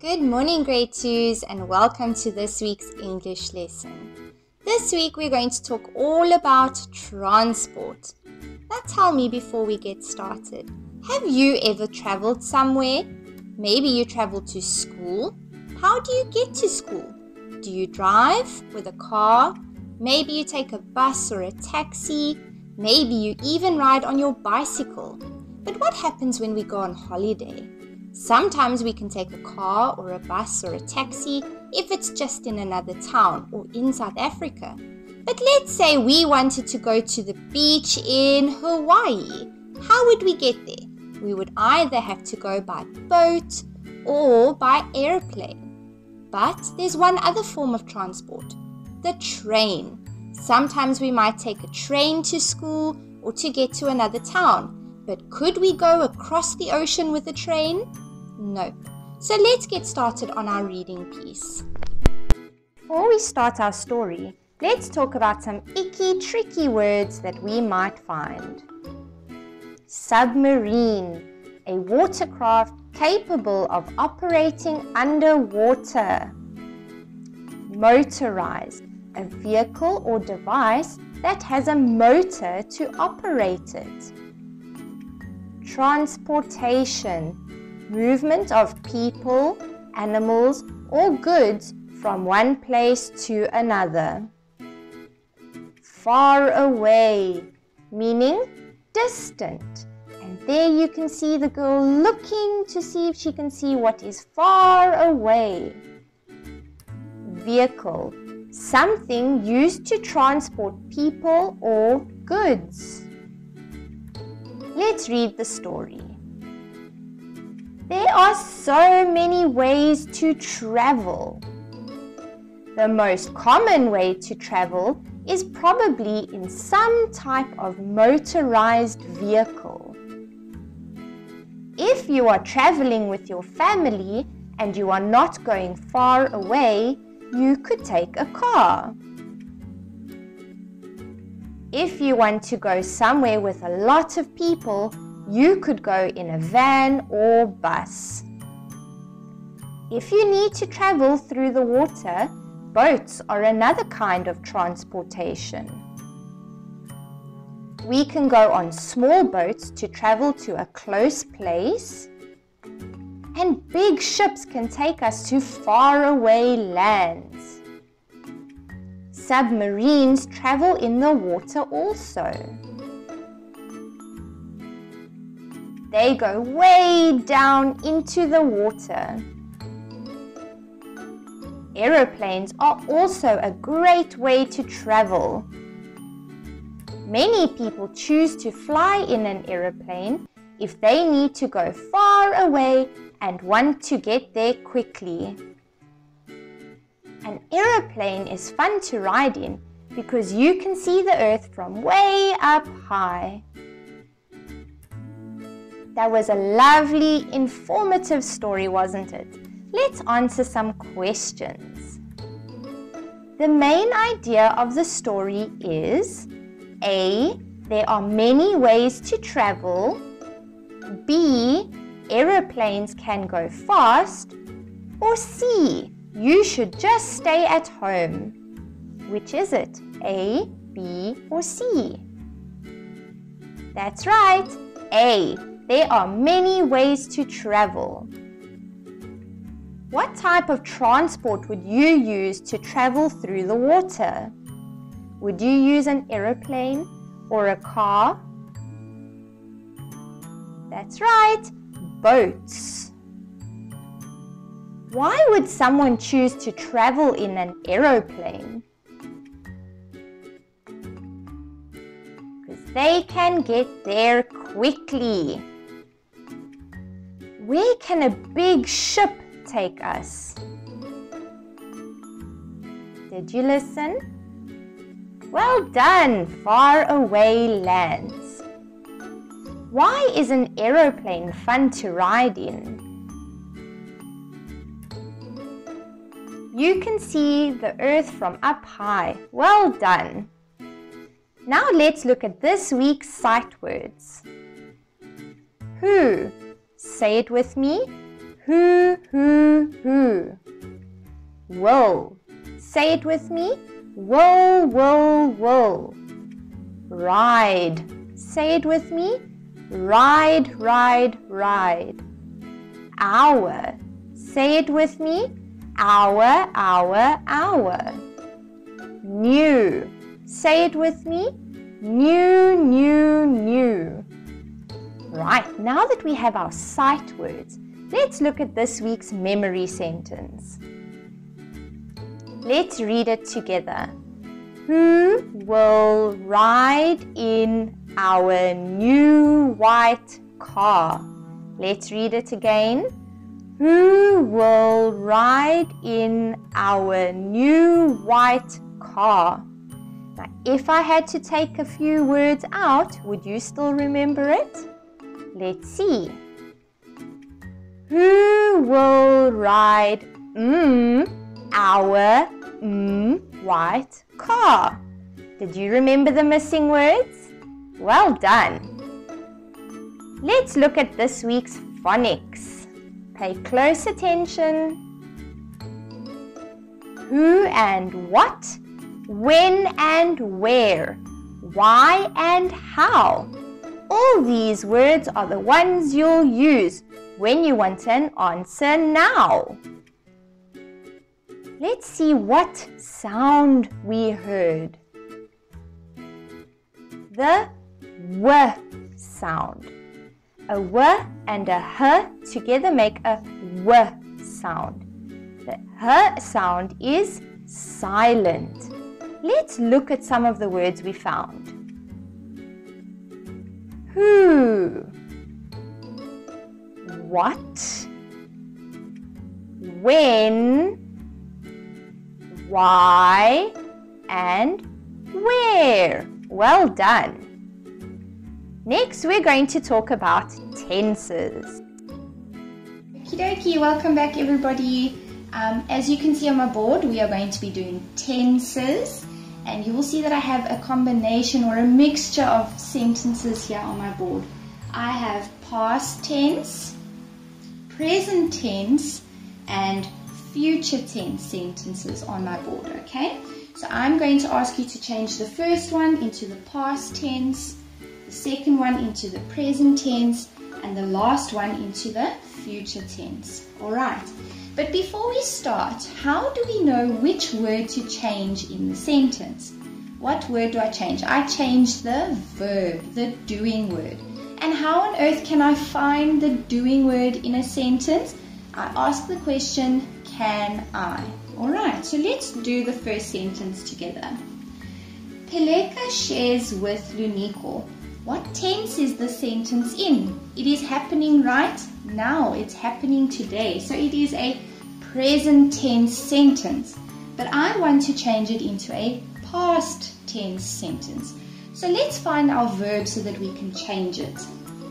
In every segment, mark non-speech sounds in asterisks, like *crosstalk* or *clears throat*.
Good morning, grade twos, and welcome to this week's English lesson. This week we're going to talk all about transport. Now, tell me before we get started have you ever traveled somewhere? Maybe you traveled to school. How do you get to school? Do you drive with a car? Maybe you take a bus or a taxi. Maybe you even ride on your bicycle. But what happens when we go on holiday? Sometimes we can take a car or a bus or a taxi if it's just in another town or in South Africa. But let's say we wanted to go to the beach in Hawaii. How would we get there? We would either have to go by boat or by airplane. But there's one other form of transport the train. Sometimes we might take a train to school or to get to another town. But could we go across the ocean with a train? No. So let's get started on our reading piece. Before we start our story, let's talk about some icky, tricky words that we might find. Submarine, a watercraft capable of operating underwater. Motorized, a vehicle or device that has a motor to operate it transportation, movement of people, animals, or goods from one place to another. Far away, meaning distant. And there you can see the girl looking to see if she can see what is far away. Vehicle, something used to transport people or goods. Let's read the story. There are so many ways to travel. The most common way to travel is probably in some type of motorized vehicle. If you are traveling with your family and you are not going far away, you could take a car. If you want to go somewhere with a lot of people, you could go in a van or bus. If you need to travel through the water, boats are another kind of transportation. We can go on small boats to travel to a close place, and big ships can take us to faraway lands submarines travel in the water also. They go way down into the water. Aeroplanes are also a great way to travel. Many people choose to fly in an aeroplane if they need to go far away and want to get there quickly. An aeroplane is fun to ride in because you can see the earth from way up high. That was a lovely, informative story, wasn't it? Let's answer some questions. The main idea of the story is A. There are many ways to travel. B. Aeroplanes can go fast. Or C you should just stay at home. Which is it? A, B, or C? That's right, A. There are many ways to travel. What type of transport would you use to travel through the water? Would you use an aeroplane or a car? That's right, boats. Why would someone choose to travel in an aeroplane? Because they can get there quickly. Where can a big ship take us? Did you listen? Well done, far away lands. Why is an aeroplane fun to ride in? You can see the earth from up high. Well done. Now let's look at this week's sight words. Who? Say it with me. Who, who, who. Wool. Say it with me. Wool, wool, wool. Ride. Say it with me. Ride, ride, ride. Our. Say it with me. Our, our, our. New. Say it with me. New, new, new. Right, now that we have our sight words, let's look at this week's memory sentence. Let's read it together. Who will ride in our new white car? Let's read it again. Who will ride in our new white car? Now, if I had to take a few words out, would you still remember it? Let's see. Who will ride mm, our mm, white car? Did you remember the missing words? Well done. Let's look at this week's phonics. Pay close attention. Who and what, when and where, why and how. All these words are the ones you'll use when you want an answer now. Let's see what sound we heard. The W sound. A W and a H together make a W sound. The H sound is silent. Let's look at some of the words we found. Who? What? When? Why? And where? Well done. Next, we're going to talk about tenses. Okie dokie, welcome back everybody. Um, as you can see on my board, we are going to be doing tenses and you will see that I have a combination or a mixture of sentences here on my board. I have past tense, present tense, and future tense sentences on my board, okay? So I'm going to ask you to change the first one into the past tense, the second one into the present tense, and the last one into the future tense. All right. But before we start, how do we know which word to change in the sentence? What word do I change? I change the verb, the doing word. And how on earth can I find the doing word in a sentence? I ask the question, can I? Alright, so let's do the first sentence together. Peleka shares with Luniko what tense is the sentence in? It is happening right now. It's happening today. So it is a present tense sentence. But I want to change it into a past tense sentence. So let's find our verb so that we can change it.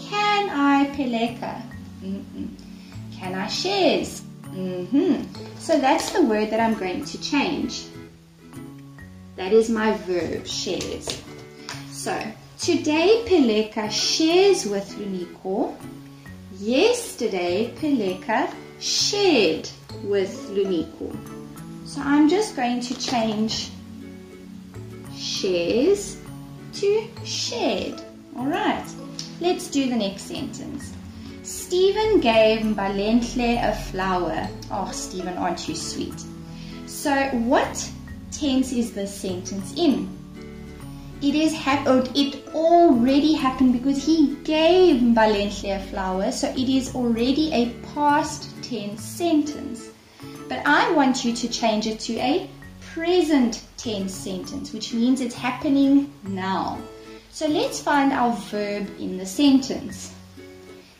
Can I peleka? Mm -mm. Can I shares? Mm -hmm. So that's the word that I'm going to change. That is my verb, shares. So Today Peleka shares with Luniko. Yesterday Peleka shared with Luniko. So I'm just going to change shares to shared. Alright, let's do the next sentence. Stephen gave Mbalenhle a flower. Oh, Stephen, aren't you sweet? So what tense is this sentence in? It is happened it already happened because he gave Mbalenhle a flower so it is already a past tense sentence. But I want you to change it to a present tense sentence which means it's happening now. So let's find our verb in the sentence.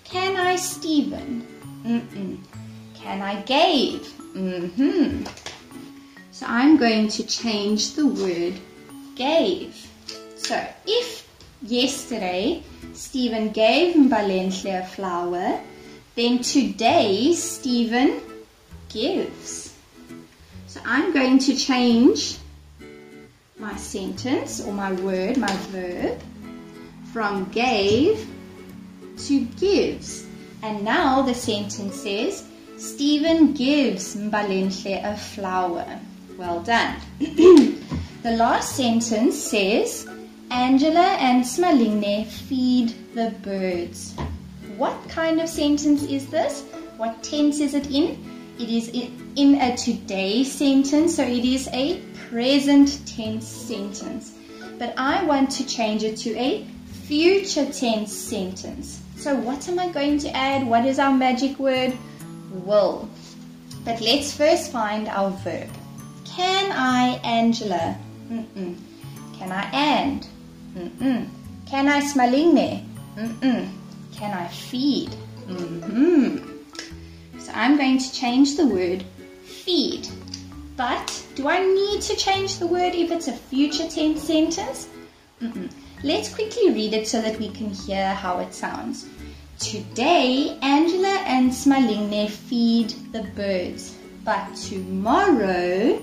Can I Stephen? Mm -mm. can I gave mm -hmm. so I'm going to change the word gave so if yesterday Stephen gave Mbalenhle a flower, then today Stephen gives. So I'm going to change my sentence or my word, my verb, from gave to gives. And now the sentence says, Stephen gives Mbalenhle a flower. Well done. *clears throat* the last sentence says, Angela and Smalingne feed the birds. What kind of sentence is this? What tense is it in? It is in a today sentence, so it is a present tense sentence. But I want to change it to a future tense sentence. So what am I going to add? What is our magic word? Will. But let's first find our verb. Can I, Angela? Mm-mm. Can I and? Mm-mm. Can I Smalingne? Mm-mm. Can I feed? Mm-hmm. So I'm going to change the word feed. But do I need to change the word if it's a future tense sentence? Mm-mm. Let's quickly read it so that we can hear how it sounds. Today, Angela and Smalingne feed the birds. But tomorrow,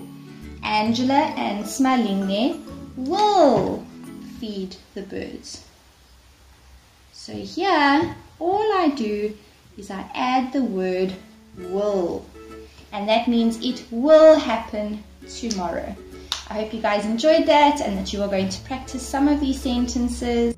Angela and Smalingne will feed the birds. So here, all I do is I add the word will. And that means it will happen tomorrow. I hope you guys enjoyed that and that you are going to practice some of these sentences.